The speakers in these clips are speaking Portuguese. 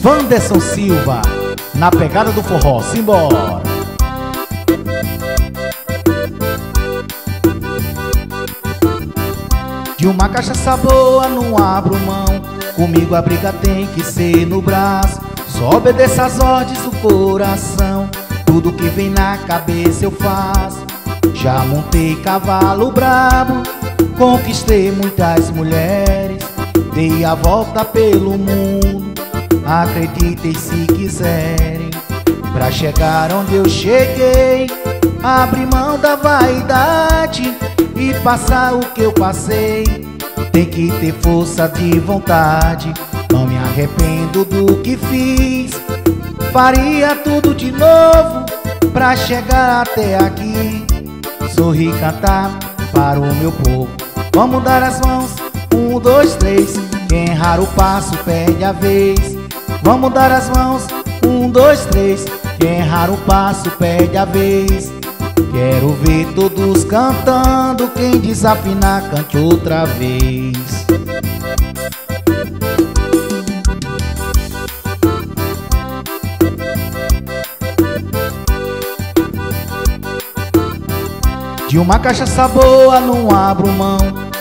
Vanderson Silva, na pegada do forró, simbora! De uma cachaça boa não abro mão. Comigo a briga tem que ser no braço. Só obedeça as ordens do coração. Tudo que vem na cabeça eu faço. Já montei cavalo brabo. Conquistei muitas mulheres. Dei a volta pelo mundo Acreditem se quiserem. Pra chegar onde eu cheguei Abri mão da vaidade E passar o que eu passei. Tem que ter força de vontade. Não me arrependo do que fiz. Faria tudo de novo Pra chegar até aqui. Sorrir, cantar para o meu povo. Vamos dar as mãos, um, dois, três. Quem errar o passo perde a vez Vamos dar as mãos, um, dois, três. Quem errar o passo perde a vez. Quero ver todos cantando. Quem desafinar cante outra vez. De uma cachaça boa não abro mão.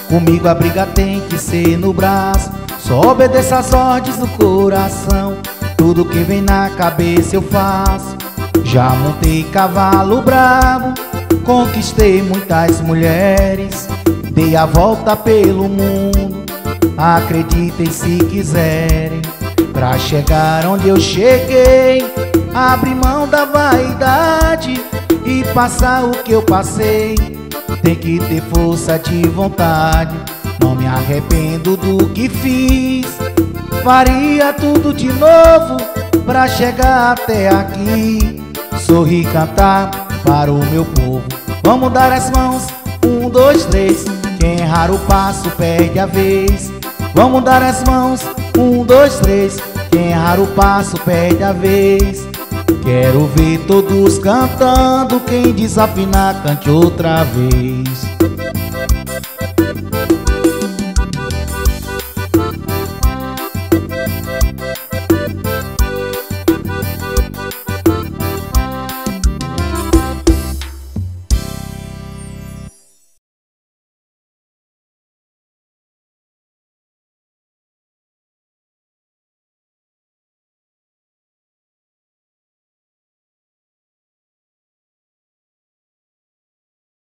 Comigo a briga tem que ser no braço Só obedeça as ordens do coração. Tudo que vem na cabeça eu faço. Já montei cavalo bravo. Conquistei muitas mulheres. Dei a volta pelo mundo. Acreditem se quiserem. Pra chegar onde eu cheguei Abri mão da vaidade e passar o que eu passei. Tem que ter força de vontade Não me arrependo do que fiz. Faria tudo de novo Pra chegar até aqui. Sorrir, cantar para o meu povo. Vamos dar as mãos, um, dois, três. Quem errar o passo perde a vez. Vamos dar as mãos, um, dois, três. Quem errar o passo perde a vez. Quero ver todos cantando. Quem desafinar cante outra vez